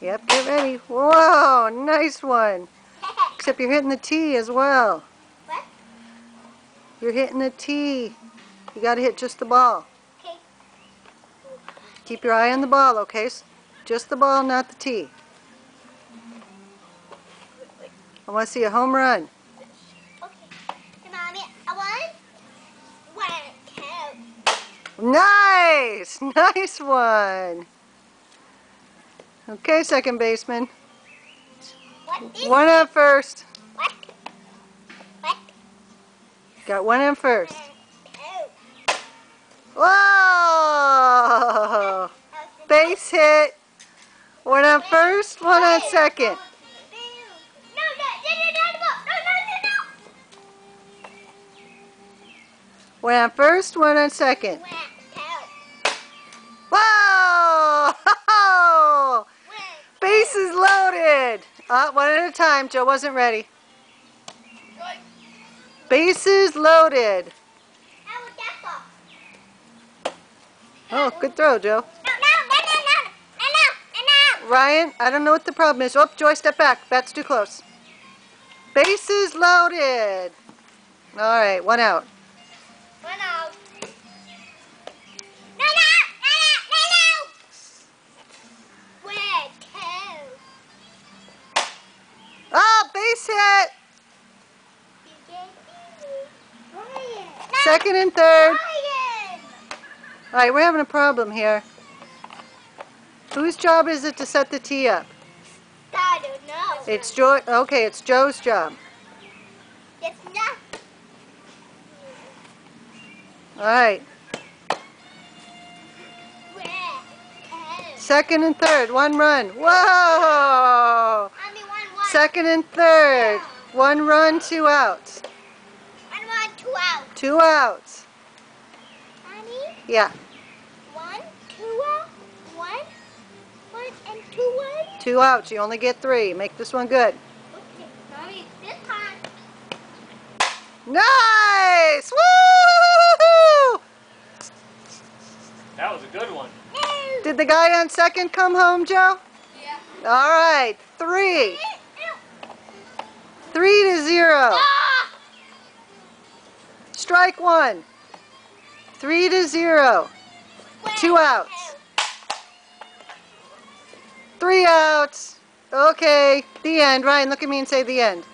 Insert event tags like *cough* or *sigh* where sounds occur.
Yep, get ready. Whoa, nice one. Except you're hitting the tee as well. What? You're hitting the tee. You gotta hit just the ball. Okay. Keep your eye on the ball, okay? Just the ball, not the tee. I want to see a home run. Okay. Hey, mommy, I want one, two. Nice! *laughs* Nice one. Okay, second baseman. One up first. What? What? Got one in first. Oh. Whoa! Base hit. One on first, one on second. No, no, no, no, no, no, no, no, One on first, one on second. Not one at a time. Joe wasn't ready. Bases loaded. Oh, good throw, Joe. Ryan, I don't know what the problem is. Oh, Joy, step back. That's too close. Bases loaded. All right, one out. Second and third. All right, we're having a problem here. Whose job is it to set the tee up? I don't know. It's Joe. Okay, it's Joe's job. It's not. All right, second and third, one run. Whoa! Only one, one. Second and third, one run, two outs. One, one, two out. Two outs. Mommy, Yeah, one, two out. One, one, and two one. two outs. You only get three. Make this one good. Okay, mommy, this time. Nice! Woo! That was a good one. Did the guy on second come home, Joe? Yeah. All right, three. Three to zero. Ah! Strike one. Three to zero. Two outs. Three outs. Okay, the end. Ryan, look at me and say the end.